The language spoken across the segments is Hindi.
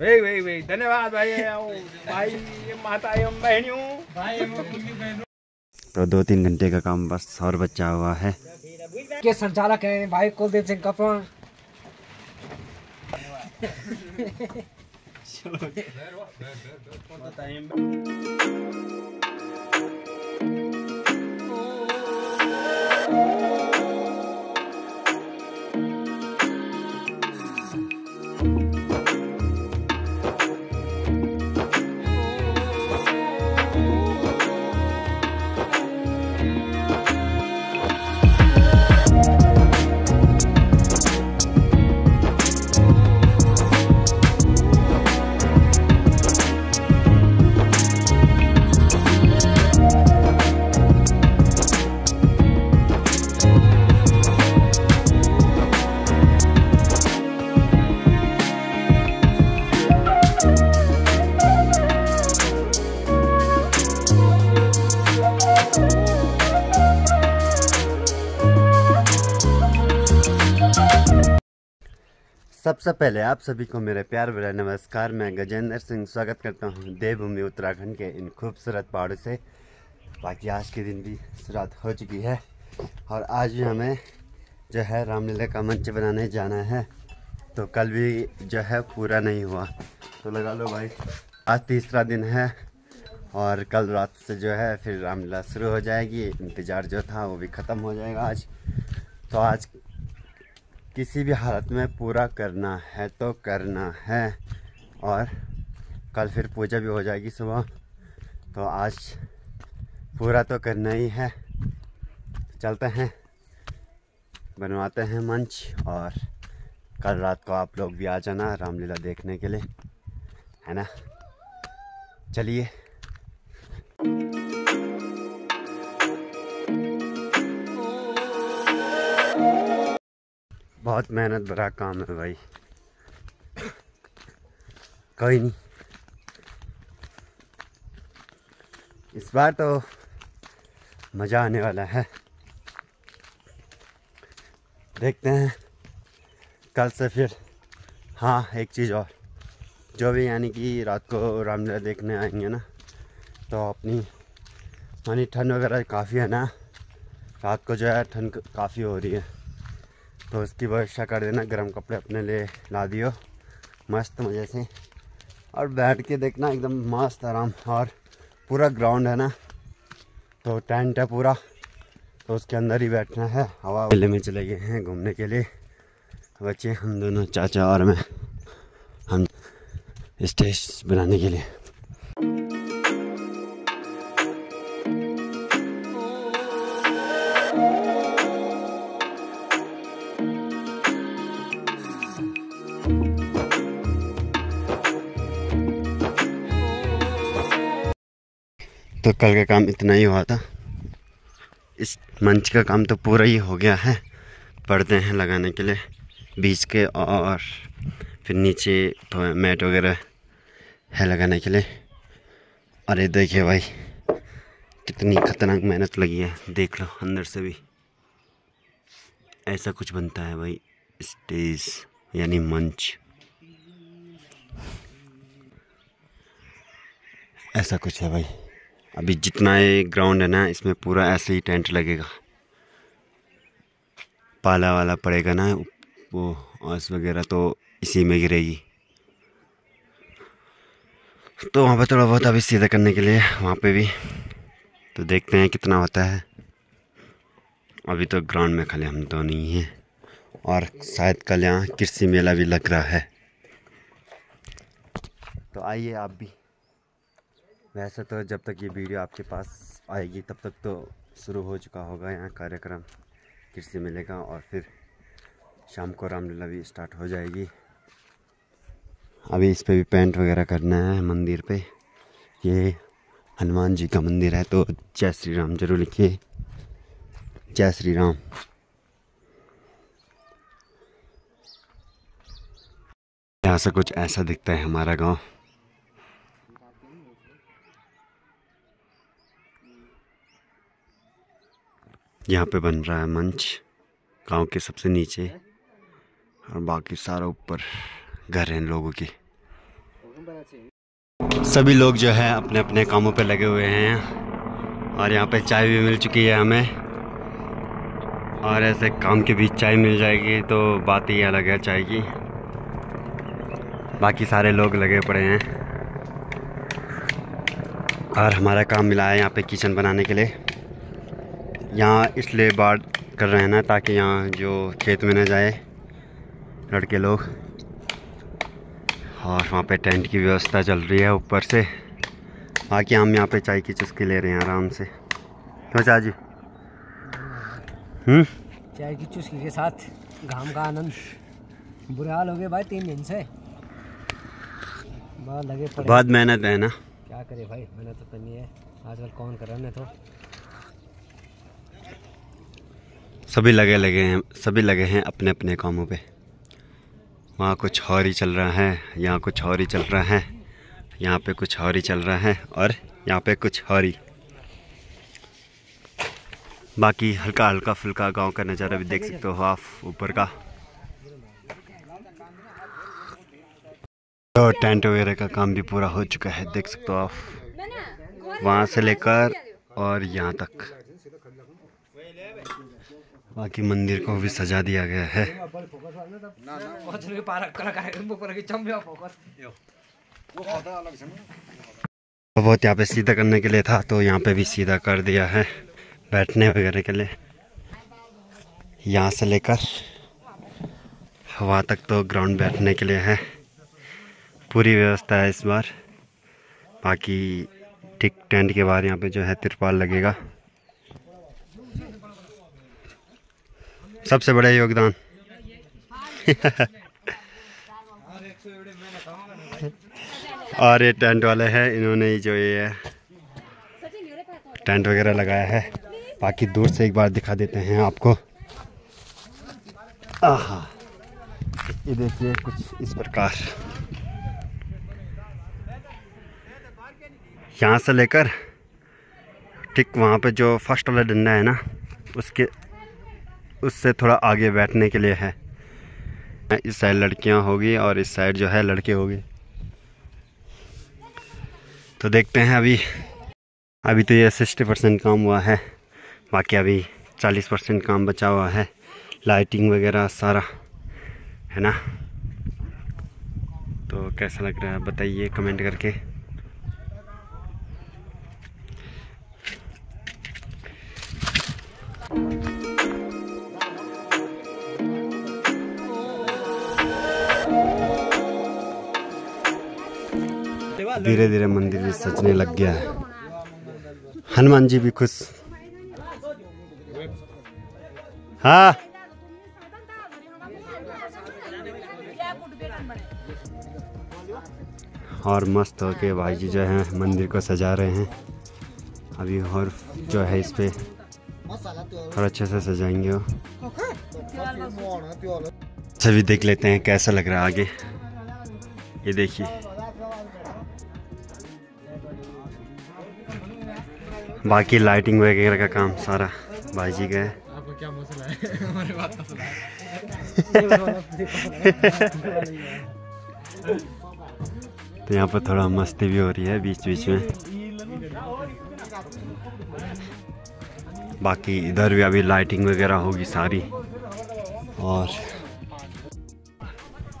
वही वही वही धन्यवाद भाई भाई माता एवं बहनियों तो दो तीन घंटे का काम बस और बचा हुआ है। के संचालक हैं भाई कुलदीप सिंह कपूर सबसे पहले आप सभी को मेरे प्यार भरा नमस्कार, मैं गजेंद्र सिंह स्वागत करता हूँ देवभूमि उत्तराखंड के इन खूबसूरत पहाड़ों से। बाकी आज के दिन भी शुरुआत हो चुकी है और आज भी हमें जो है रामलीला का मंच बनाने जाना है। तो कल भी जो है पूरा नहीं हुआ। तो लगा लो भाई, आज तीसरा दिन है और कल रात से जो है फिर रामलीला शुरू हो जाएगी। इंतज़ार जो था वो भी ख़त्म हो जाएगा आज। तो आज किसी भी हालत में पूरा करना है तो करना है। और कल फिर पूजा भी हो जाएगी सुबह तो आज पूरा तो करना ही है। चलते हैं, बनवाते हैं मंच और कल रात को आप लोग भी आ जाना रामलीला देखने के लिए, है ना? चलिए। बहुत मेहनत भरा काम है भाई। कोई नहीं। इस बार तो मज़ा आने वाला है। देखते हैं। कल से फिर हाँ एक चीज़ और। जो भी यानी कि रात को रामलीला देखने आएँगे ना तो अपनी यानी ठंड वगैरह काफ़ी है ना? रात को जो है ठंड काफ़ी हो रही है। तो उसकी व्यवस्था कर देना, गर्म कपड़े अपने लिए ला दियो, मस्त मज़े से। और बैठ के देखना, एकदम मस्त आराम, और पूरा ग्राउंड है ना तो टेंट है पूरा तो उसके अंदर ही बैठना है। हवा मेले में चले गए हैं घूमने के लिए। बच्चे हम दोनों चाचा और मैं, हम स्टेज बनाने के लिए। तो कल का काम इतना ही हुआ था। इस मंच का काम तो पूरा ही हो गया है। पर्दे हैं लगाने के लिए, बीच के और फिर नीचे तो मैट वगैरह है लगाने के लिए। अरे देखिए भाई, कितनी खतरनाक मेहनत लगी है, देख लो अंदर से भी। ऐसा कुछ बनता है भाई, स्टेज यानी मंच। ऐसा कुछ है भाई। अभी जितना ये ग्राउंड है ना, इसमें पूरा ऐसे ही टेंट लगेगा। पाला वाला पड़ेगा ना, वो ऑस वगैरह तो इसी में गिरेगी तो वहाँ पे थोड़ा बहुत अभी सीधा करने के लिए, वहाँ पे भी। तो देखते हैं कितना होता है। अभी तो ग्राउंड में खाली हम तो नहीं हैं। और शायद कल यहाँ कृषि मेला भी लग रहा है। तो आइए आप भी। वैसे तो जब तक ये वीडियो आपके पास आएगी, तब तक तो शुरू हो चुका होगा यहाँ कार्यक्रम। कृषि मेले का और फिर शाम को रामलीला भी स्टार्ट हो जाएगी। अभी इस पे भी पेंट वगैरह करना है मंदिर पे। ये हनुमान जी का मंदिर है तो जय श्री राम ज़रूर लिखिए। जय श्री राम। यहाँ से कुछ ऐसा दिखता है हमारा गाँव। यहाँ पे बन रहा है मंच, गाँव के सबसे नीचे और बाकी सारा ऊपर घर हैं लोगों के। सभी लोग जो है अपने अपने कामों पे लगे हुए हैं और यहाँ पे चाय भी मिल चुकी है हमें और ऐसे काम के बीच चाय मिल जाएगी तो बात ही अलग है चाय की। बाकी सारे लोग लगे पड़े हैं और हमारा काम मिला है यहाँ पे किचन बनाने के लिए। यहाँ इसलिए बाढ़ कर रहे हैं ना ताकि यहाँ जो खेत में न जाए लड़के लोग। और वहाँ पे टेंट की व्यवस्था चल रही है ऊपर से। बाकी हम यहाँ पे चाय की चुस्की ले रहे हैं आराम से। क्यों जी हम्म? चाय की चुस्की के साथ घाम का आनंद। बुरे हाल हो गए भाई तीन दिन से। बहुत लगे बहुत मेहनत है ना। क्या करे भाई मेहनत तो करनी है। आजकल कौन कर रहा है तो। सभी लगे लगे हैं, सभी लगे हैं अपने अपने कामों पे। वहाँ कुछ और ही चल रहा है, यहाँ कुछ और ही चल रहा है, यहाँ पे कुछ और ही चल रहा है और यहाँ पे कुछ और ही। बाकी हल्का हल्का फुल्का गाँव का नज़ारा भी देख सकते हो आप ऊपर का। तो टेंट वगैरह का काम भी पूरा हो चुका है, देख सकते हो आप। वहाँ से लेकर और यहाँ तक। बाकी मंदिर को भी सजा दिया गया है। बहुत यहाँ पे सीधा करने के लिए था तो यहाँ पे भी सीधा कर दिया है बैठने वगैरह के लिए। यहाँ से लेकर वहाँ तक तो ग्राउंड बैठने के लिए है। पूरी व्यवस्था है इस बार। बाकी ठीक टेंट के बाहर यहाँ पे जो है तिरपाल लगेगा। सबसे बड़ा योगदान। और ये टेंट वाले हैं, इन्होंने जो ये टेंट वगैरह लगाया है। बाकी दूर से एक बार दिखा देते हैं आपको। आहा, ये देखिए कुछ इस प्रकार। यहाँ से लेकर ठीक वहाँ पे जो फ़र्स्ट वाला डंडा है ना, उसके उससे थोड़ा आगे बैठने के लिए है। इस साइड लड़कियाँ होगी और इस साइड जो है लड़के होगी। तो देखते हैं अभी। अभी तो ये सिक्सटी परसेंट काम हुआ है। बाकी अभी चालीस परसेंट काम बचा हुआ है। लाइटिंग वगैरह सारा, है ना? तो कैसा लग रहा है बताइए कमेंट करके। धीरे धीरे मंदिर भी सजने लग गया है। हनुमान जी भी खुश। हाँ। और मस्त होके भाई जी जो है, मंदिर को सजा रहे हैं। अभी और जो है इस पे और अच्छे से सजाएँगे वो। सभी देख लेते हैं कैसा लग रहा है आगे। ये देखिए। बाकी लाइटिंग वगैरह का काम सारा भाई जी का है। आपको क्या मसला है? हमारे बात तो यहाँ पर थोड़ा मस्ती भी हो रही है बीच बीच में। बाकी इधर भी अभी लाइटिंग वगैरह होगी सारी। और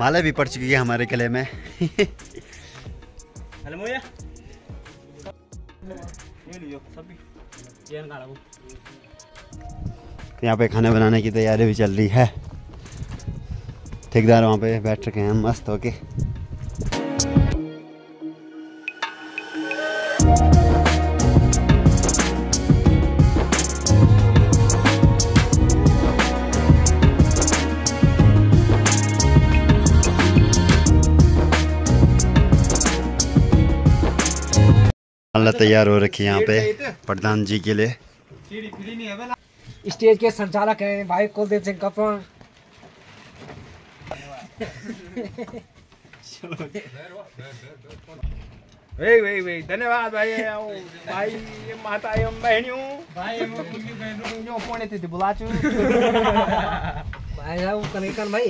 माला भी पड़ चुकी है हमारे गले में। यहाँ पे खाना बनाने की तैयारी भी चल रही है। ठेकेदार वहाँ पे बैठ रखे हैं, मस्त होके। तैयार हो रखी है यहाँ पे प्रधान जी के लिए। स्टेज के संचालक हैं भाई कुलदीप सिंह कपूर। धन्यवाद भाई भाई ये माता एवं बहनियों भाई एवं जो फ़ोन बुला भाई साहब कनेक्शन भाई।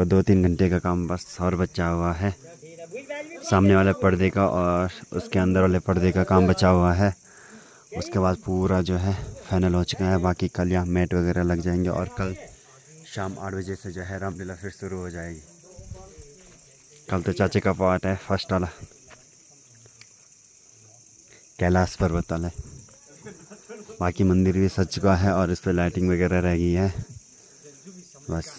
तो दो तीन घंटे का काम बस और बचा हुआ है। सामने वाले पर्दे का और उसके अंदर वाले पर्दे का काम बचा हुआ है। उसके बाद पूरा जो है फाइनल हो चुका है। बाकी कल यहाँ मैट वगैरह लग जाएँगे और कल शाम आठ बजे से जो है रामलीला फिर शुरू हो जाएगी। कल तो चाचे का पार्ट है फ़र्स्ट वाला। कैलाश पर्वत वाला बाकी मंदिर भी सज चुका है और इस पर लाइटिंग वगैरह रह गई है। बस।